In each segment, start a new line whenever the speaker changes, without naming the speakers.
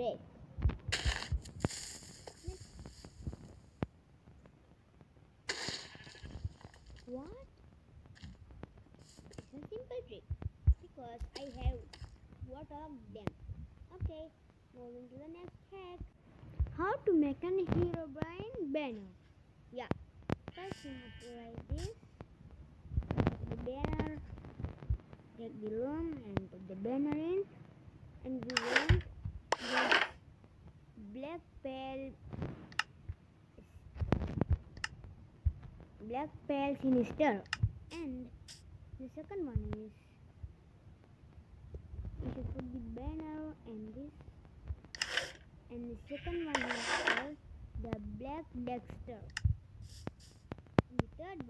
break. What? It's a simple trick because I have water of them. Okay, moving to the next hack. How to make an Herobrine banner? Yeah, first you have to write this. The banner. Take the loom and put the banner in, and we want black pale black pale sinister. And the second one is you should put the banner and this. And the second one is called the black dexter. And the third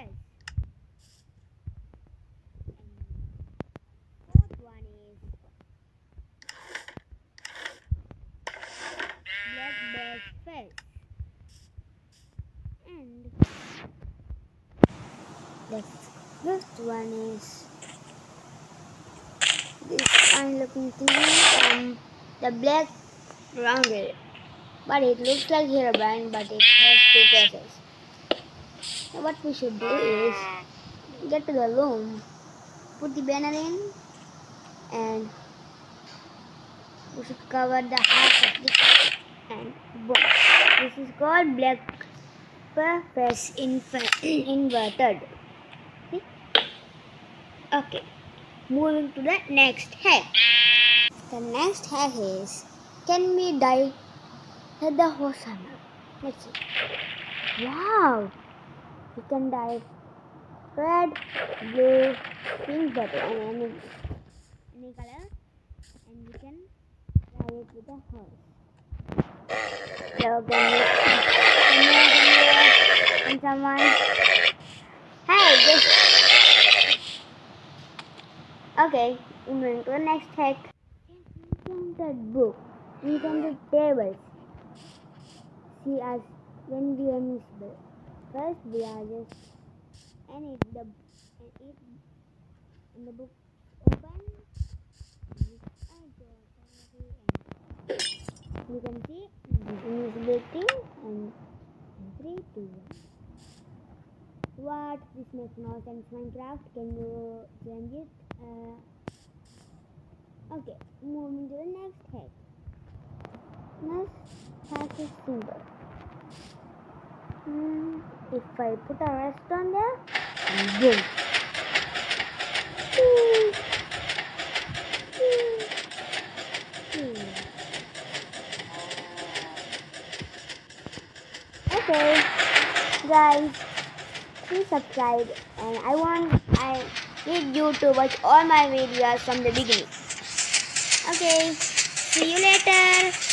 12. fourth one is Black Bear's. And the first one is this kind looking thing from the black roundel. But it looks like Herobrine, but it has two faces what we should do is get to the loom put the banner in and we should cover the half of the and boom. This is called black inf- inverted. See? Okay. Moving to the next hack. The next hack is can we dye the Hosanna? Let's see. Wow! You can dye red, blue, pink, but any any color, and you can dye it with a horse. So can you, can you, can you, can someone? Hey, just okay. Moving to the next hack. Enchanted book, enchanted tables. See us when we are miserable. First, we are just and if the and if and the book open, you can see this is waiting and three, two, one. What? This makes no sense. Minecraft. Can you change it? Uh, okay. Moving to the next hack. Next hack is simple. Hmm, if I put a rest on there, boom. Okay, guys, please subscribe, and I want I need you to watch all my videos from the beginning. Okay, see you later.